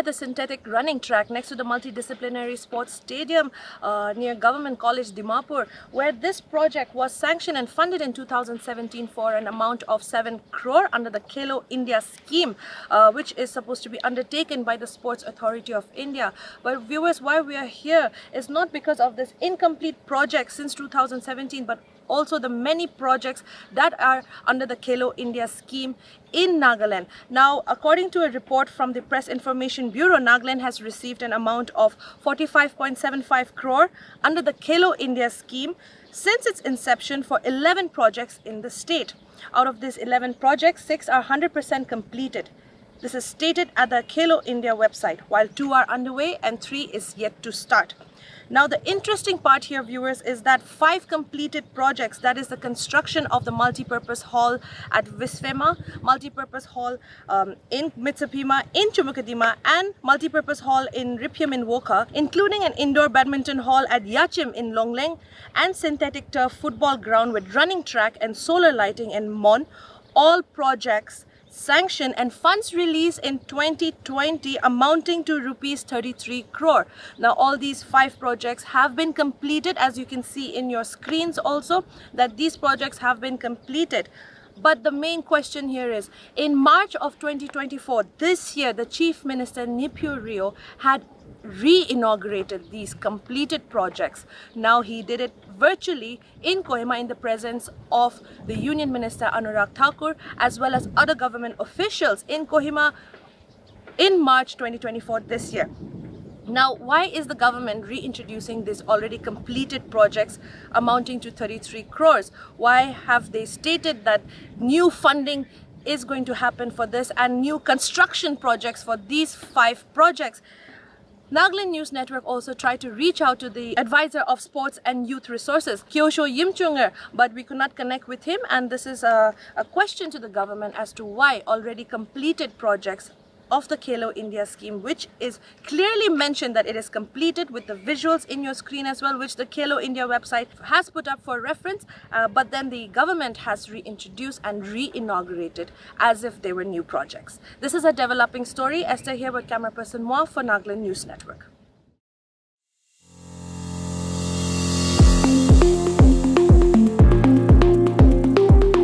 At the synthetic running track next to the multidisciplinary sports stadium uh, near Government College Dimapur where this project was sanctioned and funded in 2017 for an amount of 7 crore under the Khelo India scheme uh, which is supposed to be undertaken by the Sports Authority of India. But viewers why we are here is not because of this incomplete project since 2017 but also the many projects that are under the Khelo India scheme in Nagaland. Now, according to a report from the Press Information Bureau, Nagaland has received an amount of 45.75 crore under the Khelo India scheme since its inception for 11 projects in the state. Out of these 11 projects, 6 are 100% completed. This is stated at the Khelo India website, while 2 are underway and 3 is yet to start. Now the interesting part here viewers is that five completed projects that is the construction of the multi-purpose hall at Viswema, multi-purpose hall um, in Mitsapima, in Chumoukedima and multi-purpose hall in Ripiam in Wokha including an indoor badminton hall at Yachim in Longleng and synthetic turf football ground with running track and solar lighting in Mon all projects sanctioned and funds released in 2020 amounting to rupees 33 crore. Now all these five projects have been completed as you can see in your screens also that these projects have been completed. But the main question here is, in March of 2024, this year, the Chief Minister Neiphiu Rio had re-inaugurated these completed projects. Now he did it virtually in Kohima in the presence of the Union Minister Anurag Thakur as well as other government officials in Kohima in March 2024 this year. Now, why is the government reintroducing these already completed projects amounting to 33 crores? Why have they stated that new funding is going to happen for this and new construction projects for these five projects? Nagaland News Network also tried to reach out to the advisor of sports and youth resources, Keoshu Yimchunger, but we could not connect with him and this is a, a question to the government as to why already completed projects of the Khelo India scheme, which is clearly mentioned that it is completed with the visuals in your screen as well, which the Khelo India website has put up for reference, uh, but then the government has reintroduced and re-inaugurated as if they were new projects. This is a developing story. Esther here with camera person Moa for Nagaland News Network.